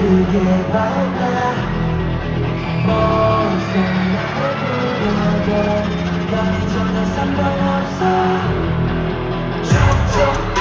그게 밝아 멀리서 나를 불러도 난 전혀 상관없어. 쭉쭉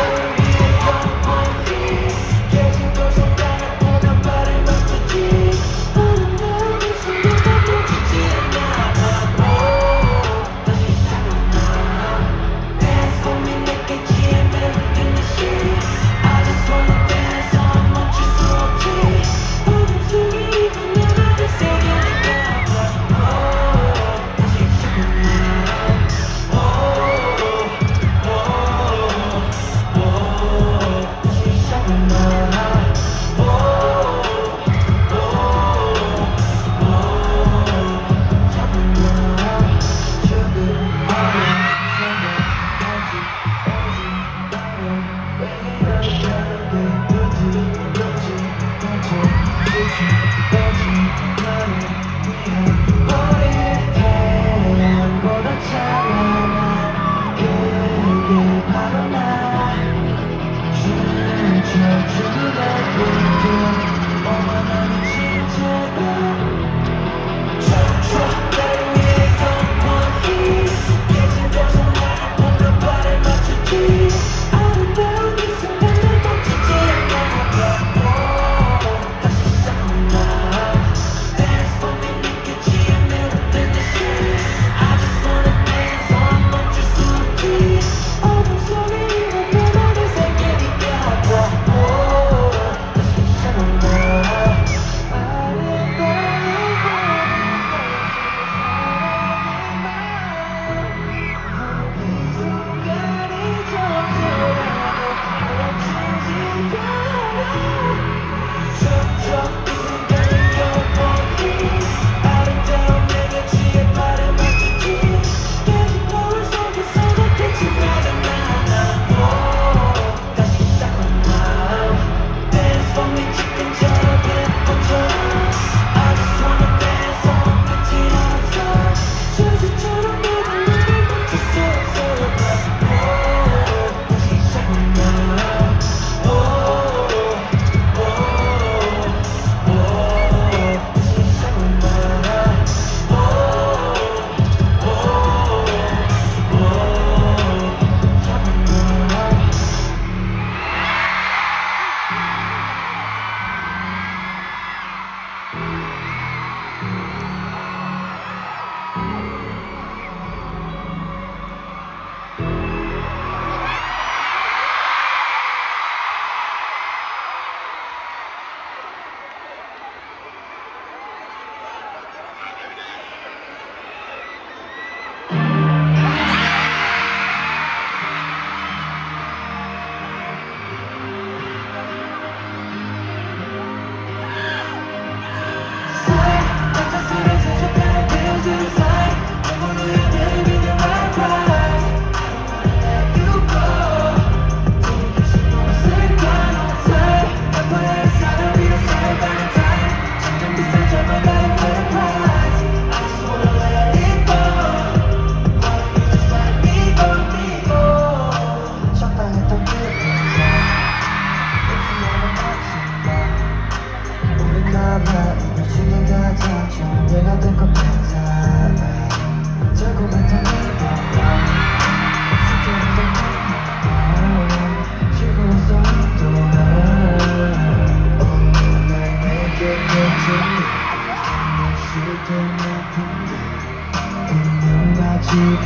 to I'm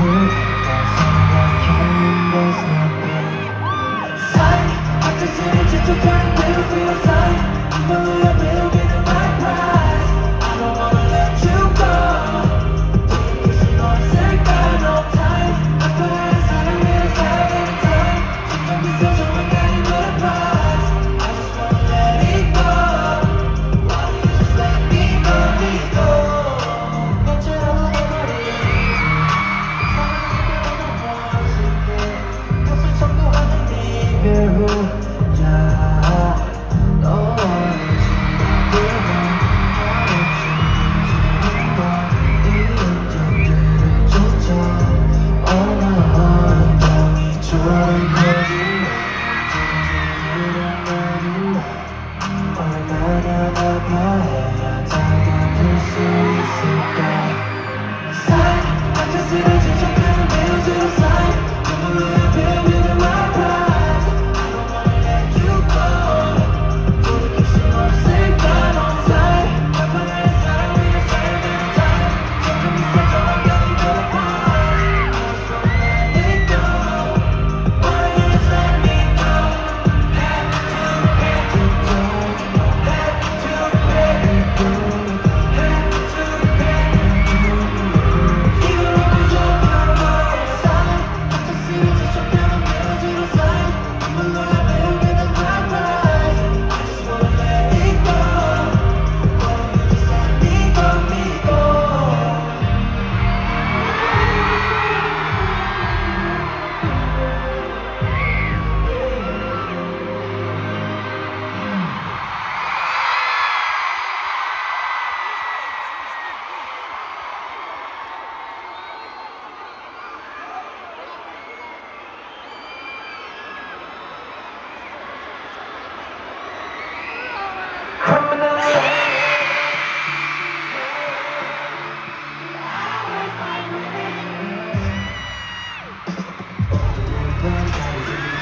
gonna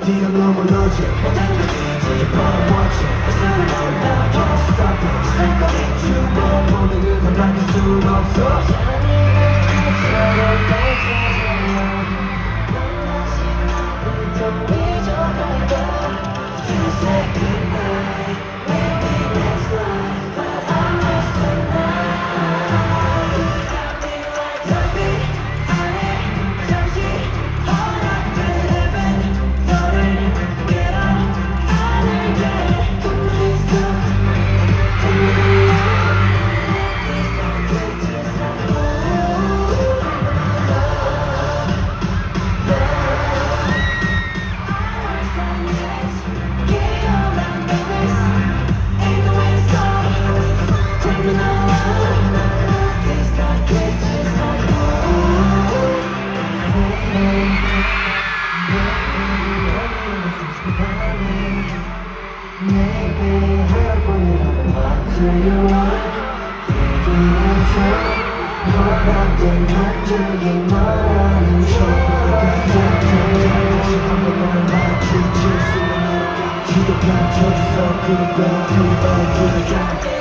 melody along with logic 어떤 느낌인지 뻔뻔치 술을 먹나 Can't stop it 슬거리 주고 보는 건 남길 수 없어 사랑이란 사랑 I'm just could good at could have